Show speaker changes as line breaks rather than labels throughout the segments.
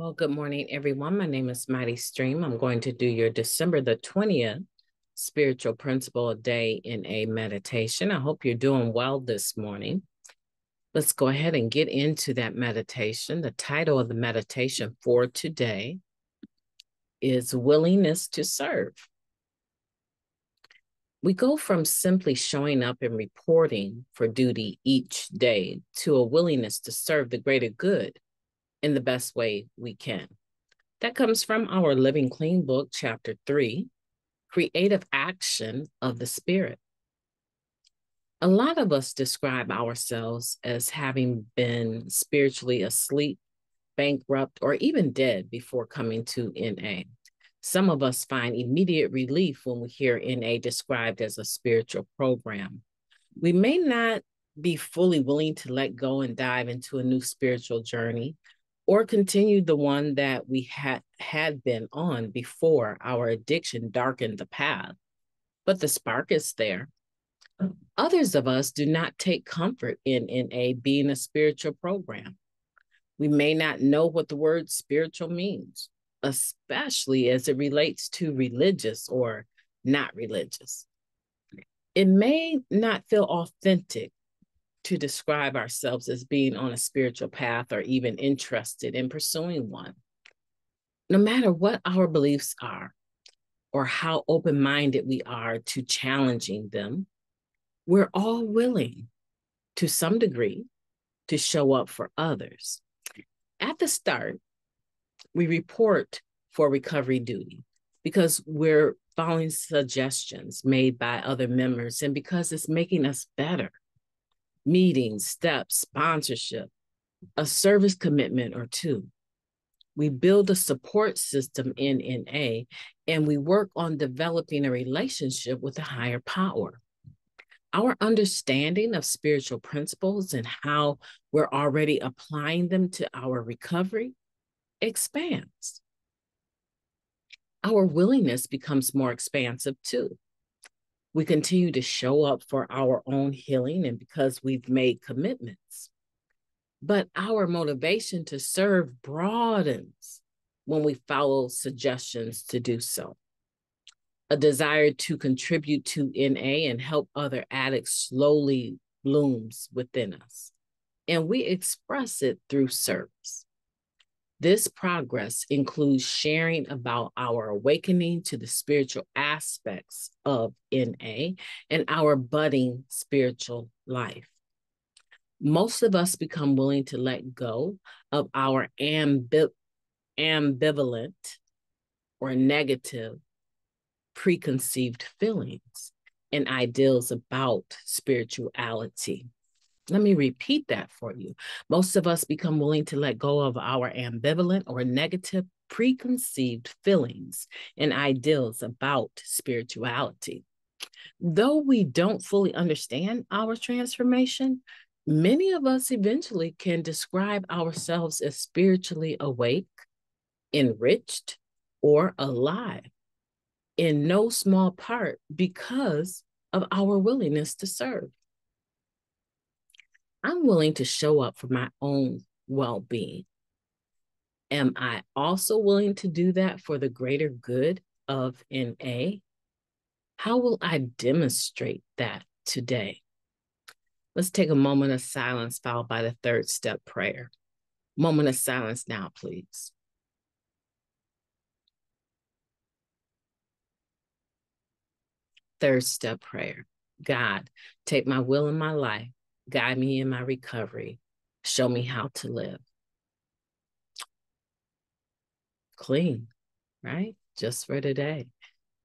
Well, good morning, everyone. My name is Mighty Stream. I'm going to do your December the 20th spiritual principle a day in a meditation. I hope you're doing well this morning. Let's go ahead and get into that meditation. The title of the meditation for today is Willingness to Serve. We go from simply showing up and reporting for duty each day to a willingness to serve the greater good in the best way we can. That comes from our Living Clean book, chapter three Creative Action of the Spirit. A lot of us describe ourselves as having been spiritually asleep, bankrupt, or even dead before coming to NA. Some of us find immediate relief when we hear NA described as a spiritual program. We may not be fully willing to let go and dive into a new spiritual journey, or continue the one that we had had been on before our addiction darkened the path. But the spark is there. Others of us do not take comfort in NA being a spiritual program. We may not know what the word spiritual means, especially as it relates to religious or not religious. It may not feel authentic to describe ourselves as being on a spiritual path or even interested in pursuing one. No matter what our beliefs are or how open minded we are to challenging them, we're all willing to some degree to show up for others. At the start, we report for recovery duty because we're following suggestions made by other members and because it's making us better meetings, steps, sponsorship, a service commitment or two. We build a support system in NA and we work on developing a relationship with a higher power. Our understanding of spiritual principles and how we're already applying them to our recovery expands. Our willingness becomes more expansive too we continue to show up for our own healing and because we've made commitments. But our motivation to serve broadens when we follow suggestions to do so. A desire to contribute to NA and help other addicts slowly blooms within us, and we express it through service. This progress includes sharing about our awakening to the spiritual aspects of NA and our budding spiritual life. Most of us become willing to let go of our ambi- ambivalent or negative preconceived feelings and ideals about spirituality. Let me repeat that for you. Most of us become willing to let go of our ambivalent or negative preconceived feelings and ideals about spirituality. Though we don't fully understand our transformation, many of us eventually can describe ourselves as spiritually awake, enriched, or alive, in no small part because of our willingness to serve. I'm willing to show up for my own well being. Am I also willing to do that for the greater good of NA? How will I demonstrate that today? Let's take a moment of silence, followed by the third step prayer. Moment of silence now, please. Third step prayer God, take my will in my life guide me in my recovery, show me how to live. Clean, right? Just for today.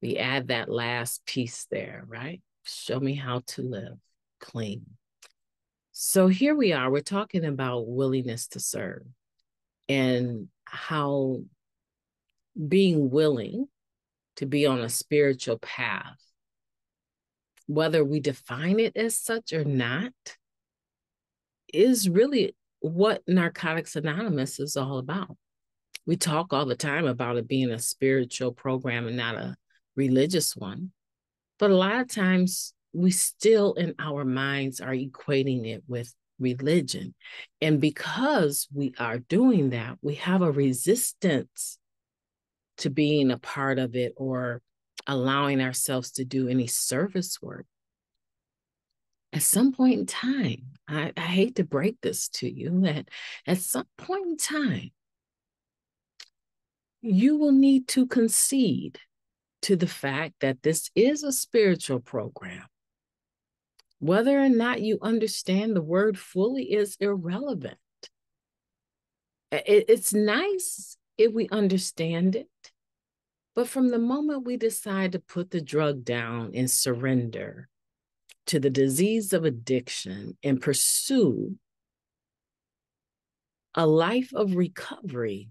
We add that last piece there, right? Show me how to live clean. So here we are, we're talking about willingness to serve and how being willing to be on a spiritual path, whether we define it as such or not, is really what Narcotics Anonymous is all about. We talk all the time about it being a spiritual program and not a religious one. But a lot of times we still in our minds are equating it with religion. And because we are doing that, we have a resistance to being a part of it or allowing ourselves to do any service work. At some point in time, I, I hate to break this to you, that at some point in time, you will need to concede to the fact that this is a spiritual program. Whether or not you understand the word fully is irrelevant. It's nice if we understand it, but from the moment we decide to put the drug down and surrender to the disease of addiction and pursue a life of recovery,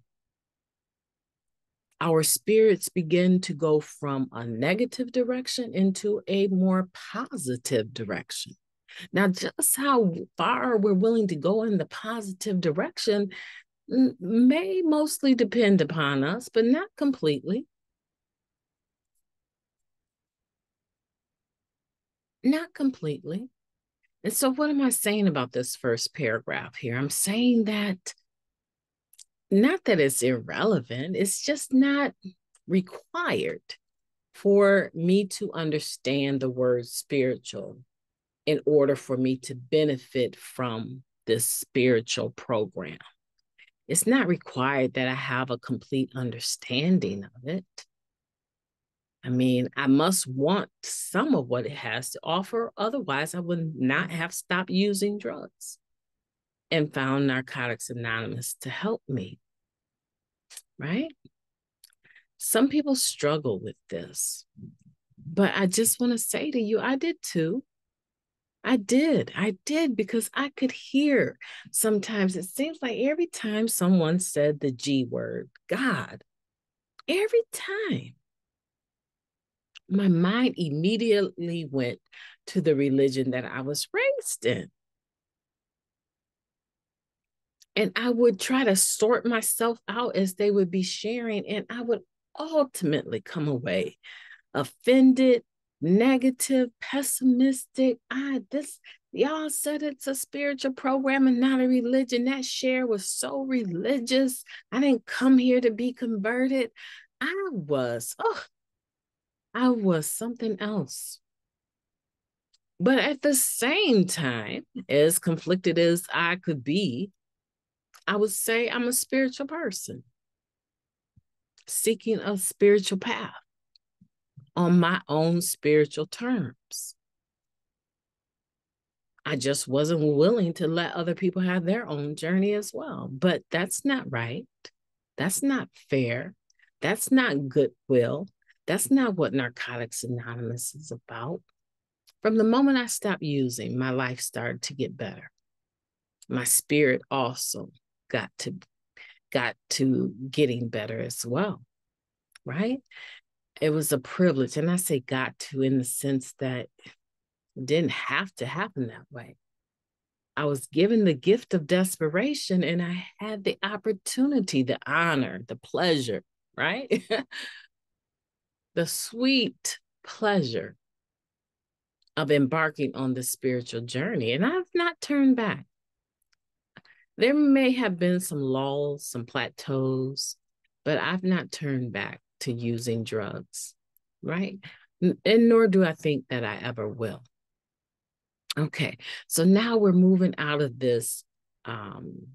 our spirits begin to go from a negative direction into a more positive direction. Now, just how far we're willing to go in the positive direction may mostly depend upon us, but not completely. Not completely. And so, what am I saying about this first paragraph here? I'm saying that not that it's irrelevant, it's just not required for me to understand the word spiritual in order for me to benefit from this spiritual program. It's not required that I have a complete understanding of it. I mean, I must want some of what it has to offer. Otherwise, I would not have stopped using drugs and found Narcotics Anonymous to help me right? Some people struggle with this, but I just want to say to you, I did too. I did. I did because I could hear sometimes it seems like every time someone said the G word, God, every time my mind immediately went to the religion that I was raised in. And I would try to sort myself out as they would be sharing, and I would ultimately come away offended, negative, pessimistic. I this y'all said it's a spiritual program and not a religion. That share was so religious. I didn't come here to be converted. I was, oh, I was something else. But at the same time, as conflicted as I could be, I would say I'm a spiritual person seeking a spiritual path on my own spiritual terms. I just wasn't willing to let other people have their own journey as well. But that's not right. That's not fair. That's not goodwill. That's not what Narcotics Anonymous is about. From the moment I stopped using, my life started to get better. My spirit also got to got to getting better as well right it was a privilege and i say got to in the sense that it didn't have to happen that way i was given the gift of desperation and i had the opportunity the honor the pleasure right the sweet pleasure of embarking on the spiritual journey and i've not turned back there may have been some lulls, some plateaus, but I've not turned back to using drugs, right? And nor do I think that I ever will. Okay, so now we're moving out of this um,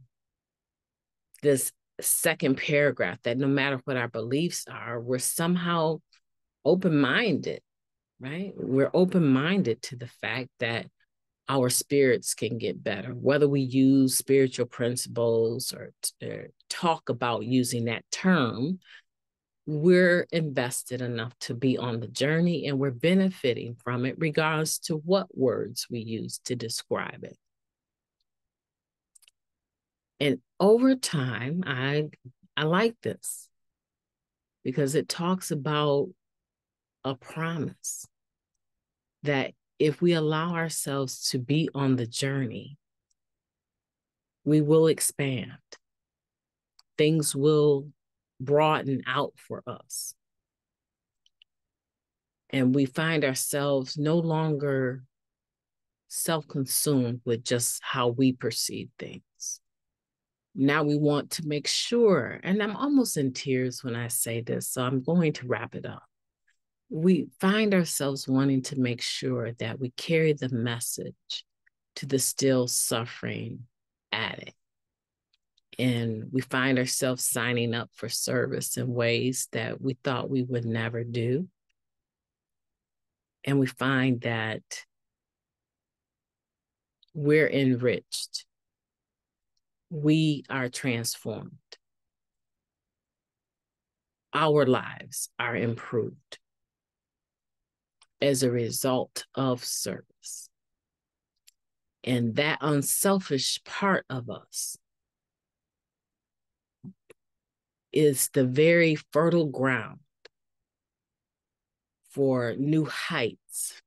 this second paragraph that no matter what our beliefs are, we're somehow open-minded, right? We're open-minded to the fact that our spirits can get better, whether we use spiritual principles or, or talk about using that term. We're invested enough to be on the journey and we're benefiting from it, regardless to what words we use to describe it. And over time, I I like this because it talks about a promise that if we allow ourselves to be on the journey, we will expand. Things will broaden out for us. And we find ourselves no longer self consumed with just how we perceive things. Now we want to make sure, and I'm almost in tears when I say this, so I'm going to wrap it up. We find ourselves wanting to make sure that we carry the message to the still suffering addict. And we find ourselves signing up for service in ways that we thought we would never do. And we find that we're enriched. We are transformed. Our lives are improved as a result of service. And that unselfish part of us is the very fertile ground for new heights,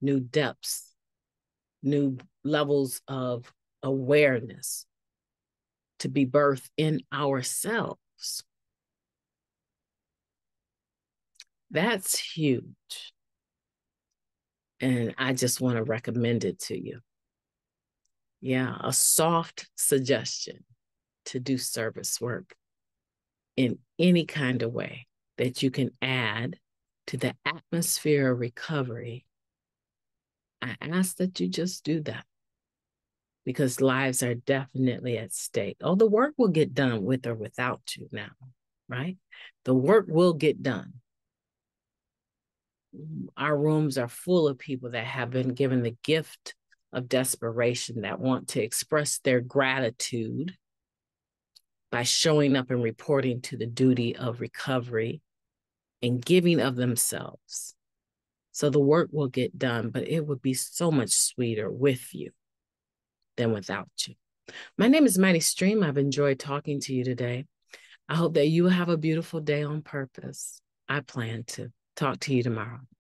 new depths, new levels of awareness to be birthed in ourselves. That's huge. And I just want to recommend it to you. Yeah, a soft suggestion to do service work in any kind of way that you can add to the atmosphere of recovery I ask that you just do that because lives are definitely at stake. Oh, the work will get done with or without you now, right? The work will get done. Our rooms are full of people that have been given the gift of desperation that want to express their gratitude by showing up and reporting to the duty of recovery and giving of themselves so the work will get done, but it would be so much sweeter with you than without you. My name is Mighty Stream. I've enjoyed talking to you today. I hope that you have a beautiful day on purpose. I plan to talk to you tomorrow.